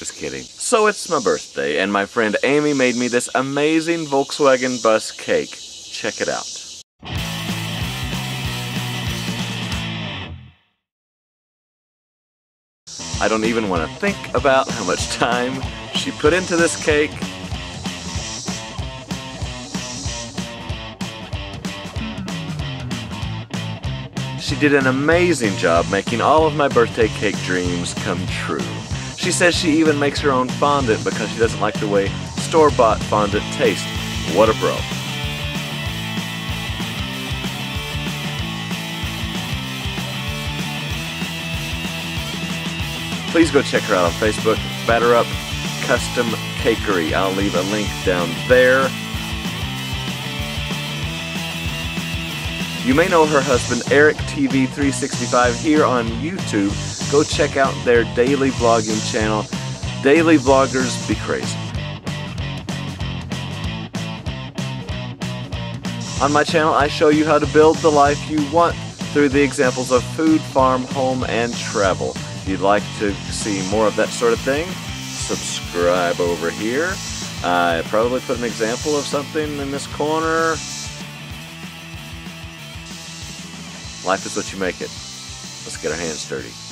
Just kidding. So it's my birthday, and my friend Amy made me this amazing Volkswagen bus cake. Check it out. I don't even want to think about how much time she put into this cake. She did an amazing job making all of my birthday cake dreams come true. She says she even makes her own fondant because she doesn't like the way store-bought fondant tastes. What a bro. Please go check her out on Facebook, Batter Up Custom Cakery. I'll leave a link down there. You may know her husband, ErikTV365, here on YouTube. Go check out their daily vlogging channel. Daily vloggers be crazy. On my channel, I show you how to build the life you want through the examples of food, farm, home, and travel. If you'd like to see more of that sort of thing, subscribe over here. I probably put an example of something in this corner. Life is what you make it. Let's get our hands dirty.